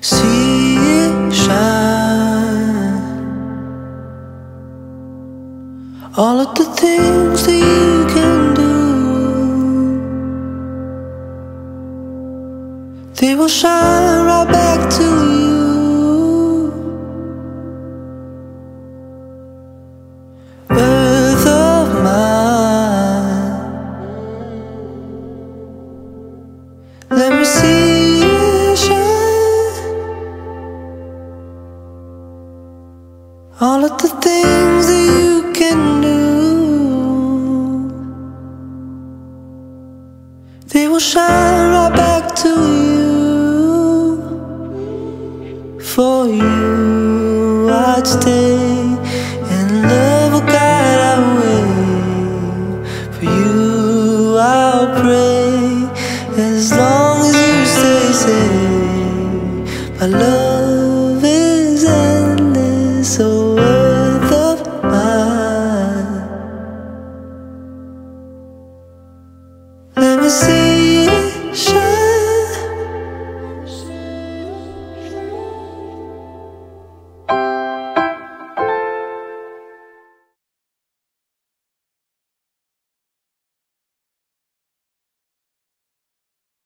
see it shine. All of the things that you can do, they will shine right back to you. Earth of mine, let All of the things that you can do. They will shine right back to you. For you I'd stay And love will guide our way For you I'll pray. As long as you stay safe My love